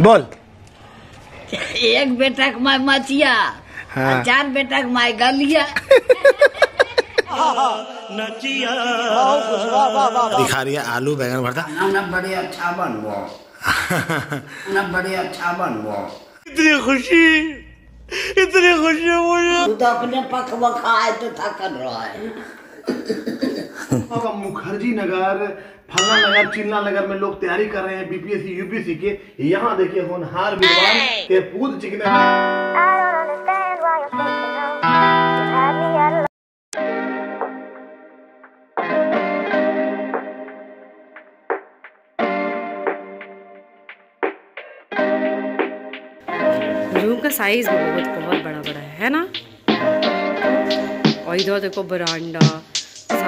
बोल। एक बेटा के माय मचिया हाँ। चार बेटा के माय गलिया। दिखा रही है आलू बैंगन भरता। बड़े अच्छा बड़े अच्छा बनबो इतनी खुशी इतनी खुशी मुझे। तो अपने पकवा खाए तो थकन रहा है। मुखर्जी नगर फलना नगर चिल्ला नगर में लोग तैयारी कर रहे हैं बीपीएससी यूपीएससी के। यहाँ देखिए होनहार विद्वान के पूत चिकने रूम का साइज़ बहुत बहुत बड़ा बड़ा है है ना? और इधर देखो बरांडा।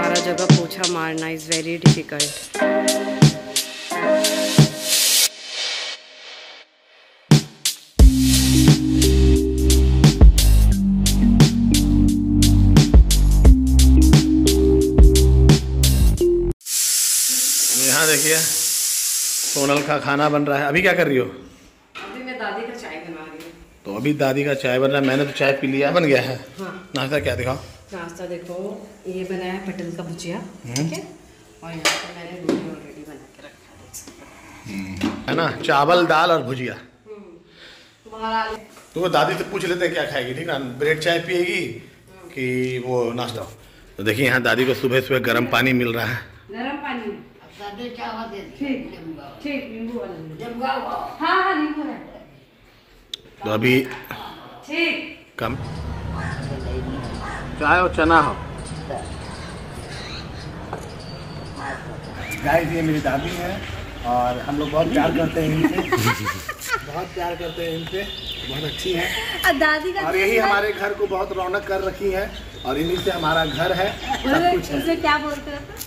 सारा जगह पोछा मारना इज़ वेरी डिफ़िकल्ट यहाँ देखिए सोनल का खाना बन रहा है। अभी क्या कर रही हो? अभी मैं दादी का चाय बना रही हूँ। तो अभी दादी का चाय बन रहा है। मैंने तो चाय पी लिया। बन गया है। हाँ। नाश्ता क्या दिखाओ? नाश्ता देखो ये बनाया है पटल का भुजिया ठीक है? और यहाँ पर मैंने रोटी ऑलरेडी बना के रखा है देख सकते हो। है ना? चावल दाल और भुजिया। तो वो दादी से पूछ लेते हैं क्या खाएगी ठीक ना? ब्रेड चाय पिएगी कि वो नाश्ता? तो देखिए यहाँ दादी को सुबह सुबह गर्म पानी मिल रहा है। गर्म पानी। में सदे चावल दे ठीक ठीक नींबू वाला। हाँ हाँ नींबू है तो अभी ठीक। कम। चाय और चना हो। गाइस ये मेरी दादी है और हम लोग बहुत प्यार करते हैं इनसे। बहुत प्यार करते हैं इनसे। बहुत अच्छी है। दादी का और यही हमारे घर को बहुत रौनक कर रखी है और इन्हीं से हमारा घर है। सब कुछ है। क्या बोलते रहते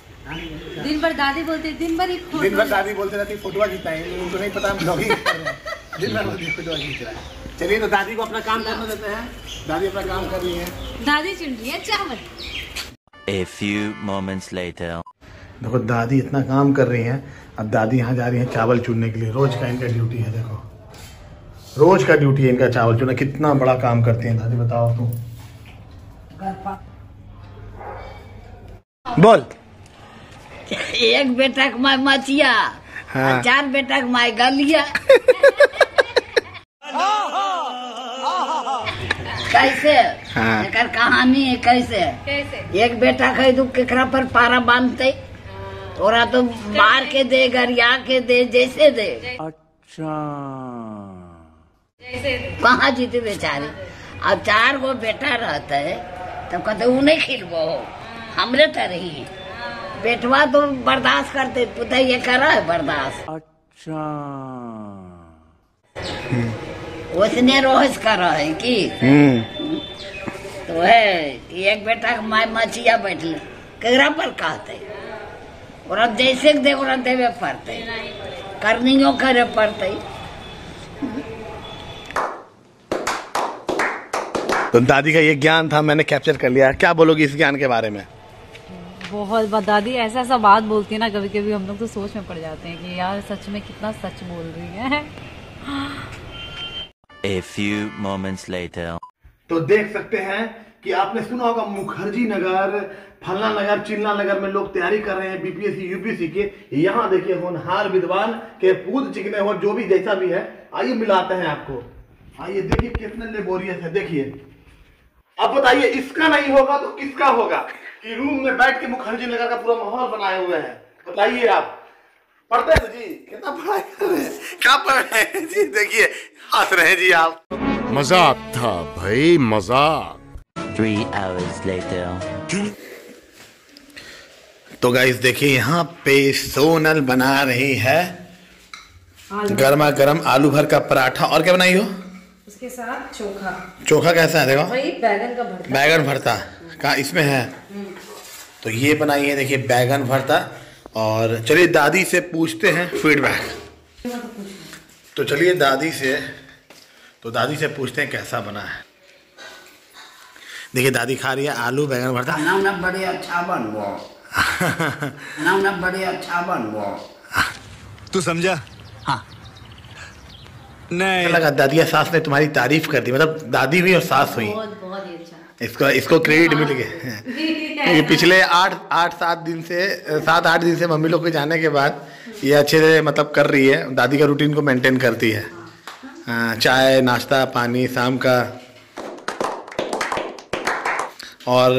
दिन भर दादी बोलते दिन भर दिन भर दादी बोलते रहती फ़ोटो खींचता है। उनको नहीं पता हम ब्लॉगिंग दिन भर फ़ोटो खींच रहा है। चलिए तो दादी को अपना काम करने देते हैं। दादी अपना काम कर रही है। दादी चुन रही है चावल। A few moments later. देखो दादी इतना काम कर रही हैं। अब दादी यहाँ जा रही हैं चावल चुनने के लिए। रोज का इनका ड्यूटी है देखो। रोज का ड्यूटी है इनका चावल चुनना। कितना बड़ा काम करती हैं दादी बताओ तुम। बोल। एक बेटा के माय मचिया हाँ। चार बेटा के माय गलिया। कैसे? हाँ। एकर कहानी है कैसे? कैसे? एक बेटा कह दू केकरा पर पारा बांधते। तोरा तो मार के दे गरिया के दे जैसे दे। जैसे कहाँ जीते बेचारे? अब चार गो बेटा रहते है तब कहते ऊ नहीं खिलबो। हमरे तरह ही। बेटवा तो बर्दाश्त करते पुता ये कर है बर्दाश्त। उसने रोज कर है कि? तो है कि एक बेटा के माय मचिया बैठले केकरा पर कहते? ओरा जैसे के दे ओरा देवे पड़ते। करनियो करे पड़ते। तो दादी का ये ज्ञान था मैंने कैप्चर कर लिया। क्या बोलोगी इस ज्ञान के बारे में? बहुत बात दादी ऐसा ऐसा बात बोलती है ना कभी कभी हम लोग तो सोच में पड़ जाते हैं कि यार सच में कितना सच बोल रही है। A few moments later. तो देख सकते हैं कि आपने सुना होगा मुखर्जी नगर, फलना नगर, चिल्ला नगर में लोग तैयारी कर रहे हैं बीपीएससी यूपीएससी के। यहाँ देखिए होनहार विद्वान के पूत चिकने हो जो भी जैसा भी है, आइए मिलाते हैं आपको। आइए देखिए कितने लेबोरियस है, देखिए। अब बताइए, इसका नहीं होगा तो किसका होगा? कि रूम में बैठ के मुखर्जी नगर का पूरा माहौल बनाए हुए हैं। बताइए आप। पढ़ते हैं जी कितना पढ़ाई कर रहे हैं? क्या पढ़ रहे हैं? जी देखिए हंस रहे हैं जी आप। मज़ाक था भाई मज़ाक। Three hours later. तो गाइस देखिए यहाँ पे सोनल बना रही है गर्मा गर्म आलू भर का पराठा। और क्या बनाई हो? उसके साथ चोखा। चोखा कैसा है देखो। वही बैगन का भरता। बैगन भरता कहाँ इसमें है? तो ये बनाई है देखिए बैगन भरता। और चलिए दादी से पूछते हैं फीडबैक तो चलिए दादी से तो दादी से पूछते हैं कैसा बना है। देखिए दादी खा रही है आलू बैगन भरता। उना बड़े अच्छा बनबो ना ना बड़े अच्छा बनबो तू समझा? हाँ। नहीं। लगा दादिया सास ने तुम्हारी तारीफ़ कर दी मतलब दादी हुई और सास हुई। बहुत बहुत अच्छा। इसको इसको क्रेडिट मिल गया। पिछले आठ आठ सात दिन से सात आठ दिन से मम्मी लोग के जाने के बाद ये अच्छे से मतलब कर रही है। दादी का रूटीन को मेंटेन करती है। हाँ, चाय नाश्ता पानी शाम का। और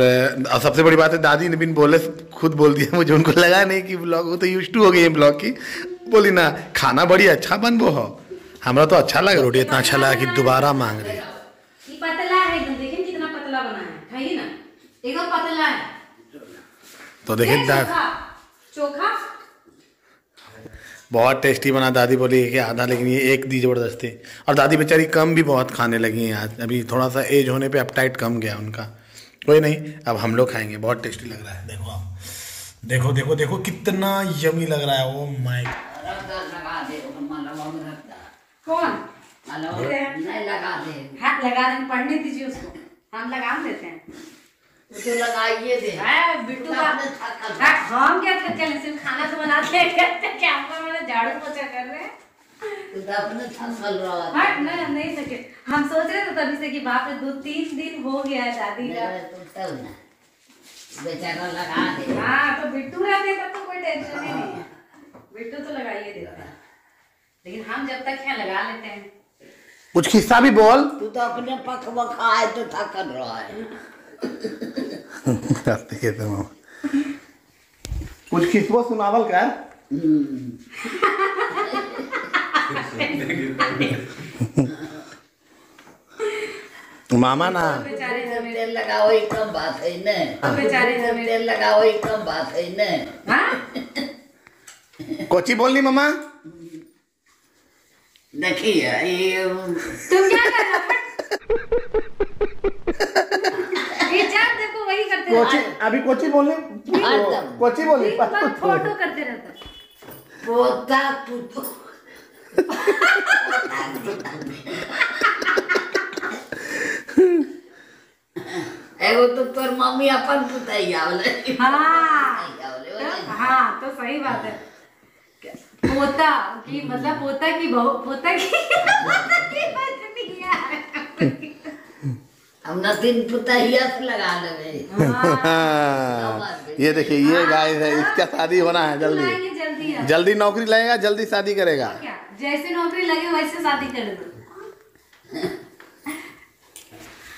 सबसे बड़ी बात है दादी ने बिन बोले खुद बोल दिया मुझे। उनको लगा नहीं कि ब्लॉग वो तो यूज़ टू हो गई है ब्लॉग की। बोली ना खाना बड़ी अच्छा बनबो हो। हमारा तो अच्छा लगा रोटी इतना अच्छा लगा कि दोबारा मांग रही ये पतला है एकदम देखिए कितना पतला बना है। खाइए ना। एकदम पतला है। तो देखिए दा, चोखा बहुत टेस्टी बना दादी बोली कि आधा लेकिन ये एक दी ज़बरदस्ती। और दादी बेचारी कम भी बहुत खाने लगी हैं आज। अभी थोड़ा सा एज होने पे अपटाइट कम गया उनका। कोई नहीं अब हम लोग खाएँगे। बहुत टेस्टी लग रहा है। देखो आप। देखो देखो देखो कितना यमी लग रहा है। ओ माय लगा दे माला कौन नहीं लगा दे। हाथ लगा दें पढ़ने दीजिए उसको। हम लगा देते हैं। तो लगाइए दे। है, बिट्टू का हाँ, हम क्या करते हैं? सिर्फ़ खाना तो बनाते हैं। क्या हम मैंने झाड़ू पोछा कर रहे हैं। तो अपने थकल रहा हट नहीं नहीं सके। हम सोच रहे थे तभी से कि बाप रे दो तीन दिन हो गया है दादी का। तू तब ना। बेचारा लगा दे। हाँ तो बिट्टू रहते तब तो कोई टेंशन ही नहीं है। बिट्टू तो लगाइए देते हैं। लेकिन हम जब तक यहाँ लगा लेते हैं। कुछ किस्सा भी बोल। तू तो अपने पक खाए तो थकल रहा है। देखिए तो। मामा। कुछ किस्सा सुनावल कर मामा ना। तेल लगाओ ही कम बात है न। अब बेचारे हमें तेल लगाओ ही कम बात है न। हाँ? कोची बोलनी मामा? देखिए ये तुम क्या कर रहे हो? ये देखो वही करते कोची अभी कोची बोलनी? एकदम। कोची बोलनी? फ़ोटो करते रहते पोता पुतो एगो तो। तोर मम्मी अपन पुतैया बोले हाँ। तो, हाँ। तो सही बात है। पोता की मतलब पोता की बहू पोता की पोता की पत्नी। हम न तीन पुतैया से लगा लेवे ये देखिए ये गाय है इसका शादी होना है जल्दी। जल्दी जल्दी नौकरी लगेगा जल्दी शादी करेगा। जैसे नौकरी लगे वैसे शादी कर दो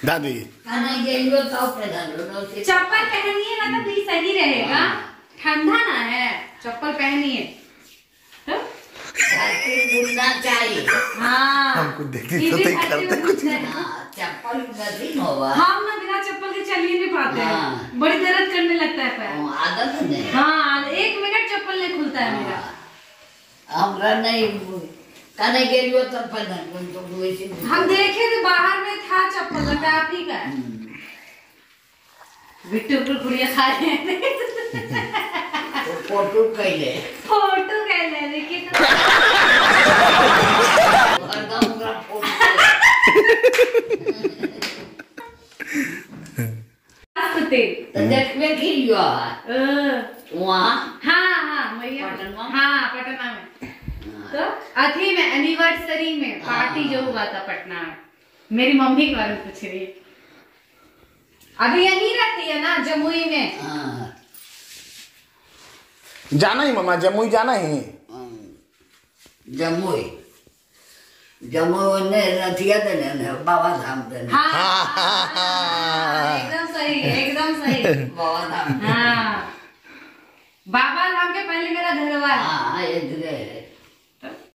दादी। तो पहन चप्पल पहनिए ना तो सही रहेगा। ठंडा ना है चप्पल पहनिए। तो चाहिए। हाँ। हमको देखी ये तो नहीं करते कुछ होता है। हाँ, हम ना बिना चप्पल के चल ही नहीं पाते। हैं। हाँ। बड़ी दर्द करने लगता है पैर। हाँ, आदत नहीं हाँ एक मिनट चप्पल नहीं खुलता है मेरा। हमरा नहीं खाने गेलियो तो पहन तो वैसे हम देखे थे बाहर में था चप्पल लगता है। आप ही का है बिट्टू कुरकुरिया खा रहे हैं। तो फ़ोटो कैले। फ़ोटो कह ले देखिए हाँ हाँ हाँ अथी में एनिवर्सरी में पार्टी जो हुआ था पटना में मेरी मम्मी के बारे में पूछ रही अभी यहीं रहती है ना जमुई में हाँ, जाना ही। मामा जमुई जाना ही जमुई। जमुई ने रथिया देने ने बाबा धाम देने हाँ, हाँ, एकदम सही एकदम सही। बाबा धाम हाँ। बाबा धाम के पहले मेरा घर हुआ। हाँ ये जगह इधरे